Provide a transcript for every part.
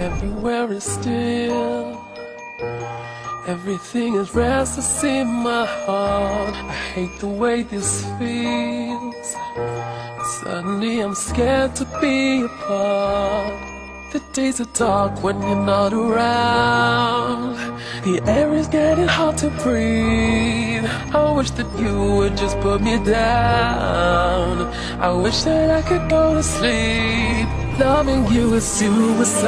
Everywhere is still. Everything is restless in my heart. I hate the way this feels. Suddenly I'm scared to be apart. The days are dark when you're not around. The air is getting hard to breathe. I wish that you would just put me down. I wish that I could go to sleep. Loving you is suicide.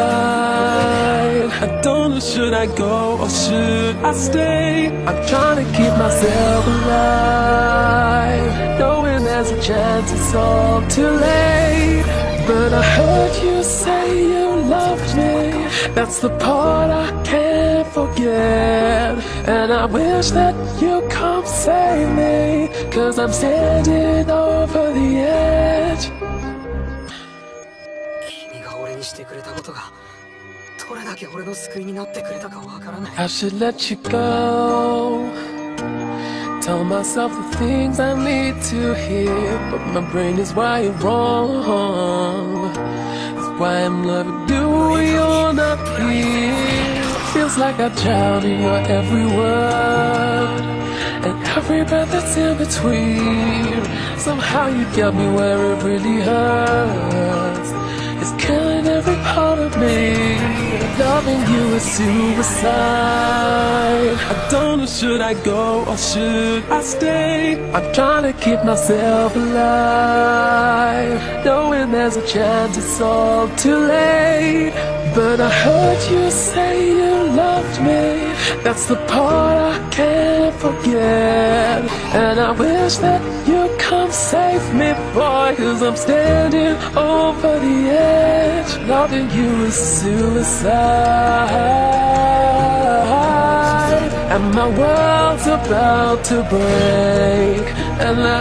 I don't know should I go or should I stay. I'm trying to keep myself alive, knowing there's a chance it's all too late. But I heard you say you loved me. That's the part I can't forget. And I wish that you'd come save me. Cause I'm standing over the edge. にしてくれたことがどれだけ俺の救いになってくれたかわからない I should let you go. Tell myself the things I need to hear, but my brain is wired wrong. That's why I'm loving you when you're not here. Feels like I drown in your every word and every breath that's in between. Somehow you got me where it really hurts. Part of me. Loving you is suicide. I don't know should I go or should I stay. I'm trying to keep myself alive, knowing there's a chance it's all too late. But I heard you say you loved me. That's the part I can't forget. And I wish that you'd come save me, boy. Cause I'm standing over the edge. Loving you is suicide. And my world's about to break. And I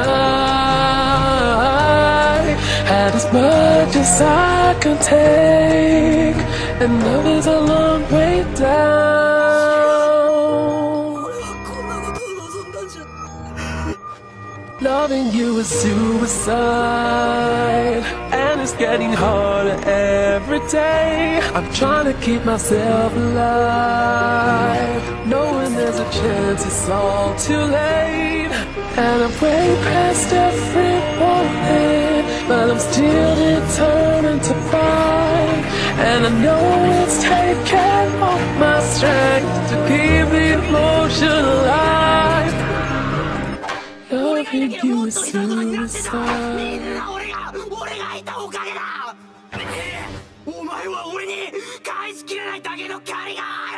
had as much as I could take. And love is a long way down. Loving you is suicide, and it's getting harder every day. I'm trying to keep myself alive, knowing there's a chance it's all too late. And I'm way past every warning, but I'm still determined to fight. And I know it's taken all my strength to keep the emotion alive. Loving you is みん suicide. な俺が俺がいたおかげだお前は俺に返しきれないだけの借りがある